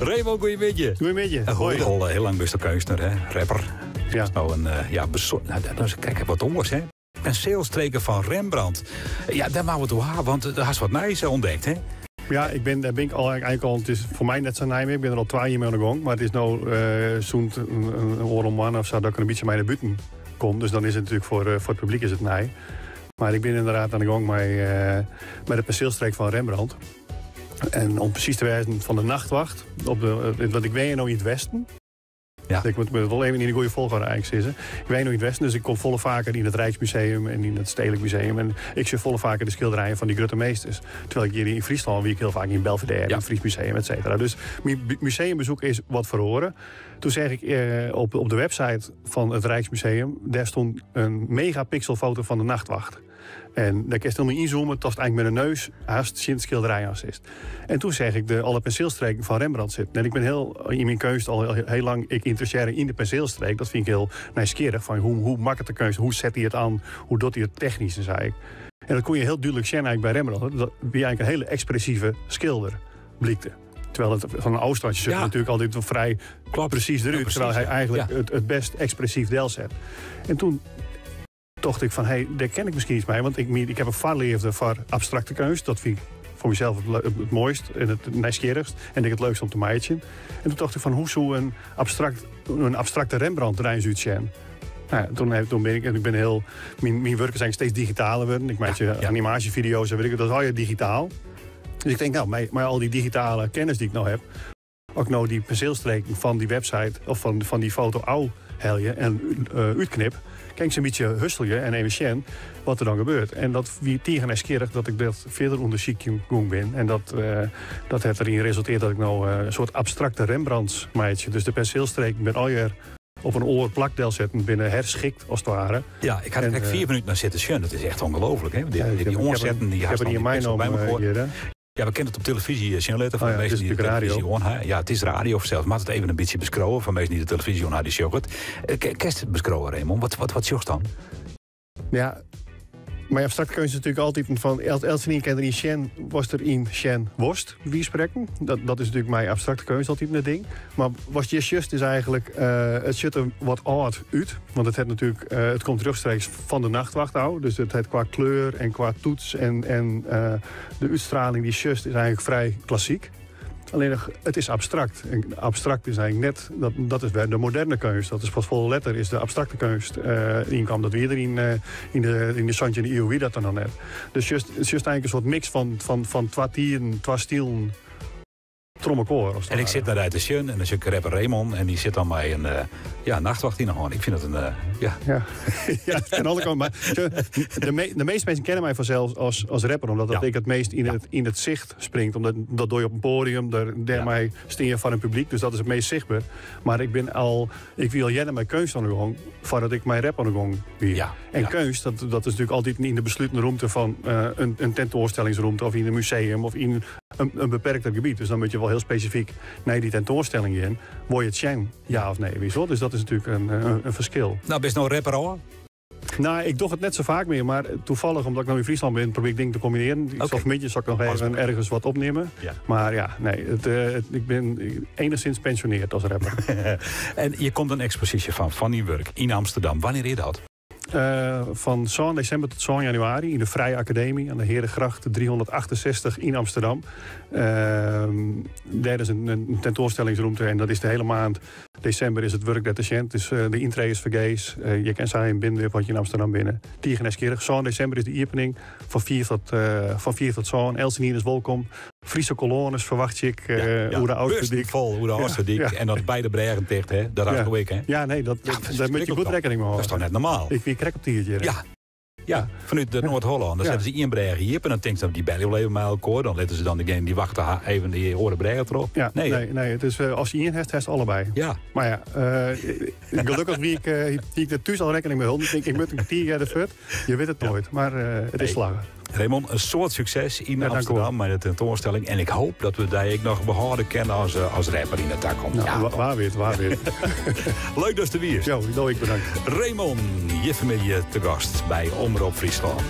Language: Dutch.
Raymond, goeiemiddag. Goedemiddag. Uh, Hoi. al heel lang best kunstenaar, hè? Rapper. Ja. Nou, een, uh, ja, nou, dat is, kijk, wat anders, hè? Penseelstreken van Rembrandt. Ja, daar maken we toe haar, want er is wat nieuws ontdekt, hè? Ja, ik ben, daar ben ik al, eigenlijk al, het is voor mij net zo nijmegen. Ik ben er al twee jaar mee aan de gang. Maar het is nou uh, zo'n een, een man of zo dat ik een beetje mee naar buiten kom. Dus dan is het natuurlijk voor, uh, voor het publiek is het nij. Maar ik ben inderdaad aan de gang met, uh, met de penseelstreek van Rembrandt. En om precies te wijzen van de nachtwacht. Op de, want ik weet nou in het westen. Ja. Ik moet wel even in de goede volgorde eigenlijk zitten. Ik weet nog in het westen, dus ik kom volle vaker in het Rijksmuseum en in het Stedelijk Museum. En ik zie volle vaker de schilderijen van die grote meesters. Terwijl ik hier in Friesland, wie ik heel vaak in Belvedere, ja. in het Fries Museum, et cetera. Dus mijn museumbezoek is wat verhoren. Toen zeg ik eh, op, op de website van het Rijksmuseum, daar stond een megapixelfoto van de nachtwacht. En daar kan je helemaal inzoomen, tot eigenlijk met een neus haast zien schilderij assist. En toen zeg ik de alle penseelstreken van Rembrandt zitten. En ik ben heel in mijn keus al heel, heel lang ik interesseer in de penseelstreek. Dat vind ik heel nieuwsgierig. Van hoe, hoe maakt het de keus? Hoe zet hij het aan? Hoe doet hij het technisch? En zei ik. En dat kon je heel duidelijk zien eigenlijk bij Rembrandt. Dat hij eigenlijk een hele expressieve schilder blikte. Terwijl het van een ooststadje zit ja. natuurlijk altijd vrij Klopt. precies eruit. Ja, precies, terwijl hij eigenlijk Ja. het, het best expressief deel zet. En toen dacht ik van, hé, hey, daar ken ik misschien iets mee. Want ik, ik heb een vaarleefde voor abstracte kunst. Dat vind ik voor mezelf het, het mooist en het nieuwsgierigst. En ik het leukst om te meidje. En toen dacht ik van, hoe zou een, abstract, een abstracte Rembrandt erin zijn? Nou, ja, toen, heb- toen ben ik, en ik ben heel, mijn, mijn werken zijn steeds digitaler worden. Ik maak je ja. animatievideo's en weet ik, dat is al je digitaal. Dus ik denk, nou, met, met al die digitale kennis die ik nou heb, ook nou die penseelstreking van die website of van, van die foto ouw helje en uh, uitknip, kan ik ze een beetje hustelje en even zien wat er dan gebeurt. En dat wie tegen is dat ik dat verder onderzoek ging ben. En dat, uh, dat heeft erin resulteerd dat ik nou uh, een soort abstracte Rembrandts meidje, dus de penseelstreking met al je op een oor plakdel zetten binnen herschikt als het ware. Ja, ik had er kijk, eh, vier minuten naar zitten zien. Dat is echt ongelooflijk, hè? Die, Ja, die, omzetten, een- die Ik heb er niet mijn pixel Ja, we kennen het op televisie eh, letten van Oh ja, mensen die de televisie hè. Ja, het is radio zelfs, maar het even een beetje beschrouwen van mensen die de televisie naar die show Kerst het beschrouwen, Raymond. Wat, wat, wat zocht dan? Ja, maar abstracte kunst is natuurlijk altijd van... El- Elfenien kent in Shen, was er in Shen worst, wie spreken. Dat, dat is natuurlijk mijn abstracte kunst altijd een ding. Maar was je just is eigenlijk... eh, het ziet er wat oud uit. Want het, heeft natuurlijk, eh, het komt rechtstreeks van de nachtwacht. Dus het heeft qua kleur en qua toets en, en eh, de uitstraling die just is eigenlijk vrij klassiek. Alleen het is abstract. En abstract is eigenlijk net, dat, dat is de moderne kunst. Dat is pas volle letter, is de abstracte kunst. eh inkwam dat weer in, eh, in de, in de Santje de dat dan net. Dus het is eigenlijk een soort mix van, van, van twa tieren, twa stielen, trommelkoor. En ik zit naar uit de show en dan zit ik rapper Raymond en die zit dan bij een eh, ja, nachtwacht in de. Ik vind het een, eh, ja, Ja, ja aan kanten. Maar de, me- de meeste mensen kennen mij vanzelf als, als rapper. Omdat dat Ja. ik het meest in, het, in het zicht springt. Omdat dat doe je op een podium. Daar, daarmee steen je van een publiek. Dus dat is het meest zichtbaar. Maar ik ben al... Ik wil jij mijn kunst aan de gang. Voordat ik mijn rap aan de gang. Ja, En kunst, dat, dat is natuurlijk altijd in de besluitende ruimte van eh, een, een tentoonstellingsruimte. Of in een museum. Of in een, een beperkter gebied. Dus dan moet je wel heel specifiek naar die tentoonstelling in. Word je het ja of nee? Wel? Dus dat is natuurlijk een, een, een verschil. Nou, best nou rapper al. Nou, ik doe het net zo vaak meer, maar toevallig omdat ik nou in Friesland ben, probeer ik dingen te combineren. Okay. Zoals zal ik nog even ergens wat opnemen. Ja. Maar ja, nee, het, eh, het- ik ben enigszins pensioneerd als rapper. En je komt een expositie van van die werk in Amsterdam. Wanneer is dat? Eh, van zo'n december tot zo'n januari in de Vrije Academie aan de Herengracht 368 in Amsterdam. Ehm daar is een, een tentoonstellingsruimte en dat is de hele maand. December is het werk dat patiënt, dus eh, de intree is vergees. Eh, je kan zijn binnen wat je in Amsterdam binnen. Tiegeneskerig. Zo'n december is de opening van 4 tot, van 4 tot zo'n. Elsenien is welkom. Friese kolonnes verwacht ik. eh hoe de oudste vol, hoe de oudste dik. ja. En dat beide bregen dicht, hè? Dat Ja. ik, hè? Ja, nee, dat, daar moet je goed rekening mee Dat is toch houden. net normaal? Ik wie krek op tiertje. Ja. Ja, vanuit de Noord-Holland. Dan zetten ze één bregen hier en dan denken ze dat die belly elkaar. Dan letten ze dan degene die wachten even die oren bregen erop. Ja, nee. nee, nee, het is, eh, als je één hebt, heeft allebei. Ja, Maar ja, eh, gelukkig wie ik, wie ik er thuis al rekening mee hield. Ik denk, ik moet een kwartier de fut. Je weet het nooit, maar het is slagen. Raymond, een soort succes in u Amsterdam met de tentoonstelling. En ik hoop dat we daar ook nog behouden kennen als, eh, als rapper in de tak komt. Nou, ja, wa- waar weer, waar weer. leuk dat je er weer is. Nou, ik bedankt. Raymond, je familie te gast bij Omroep Friesland.